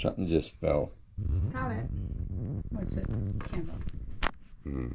Something just fell. Got it. What's it? Candle. Mm.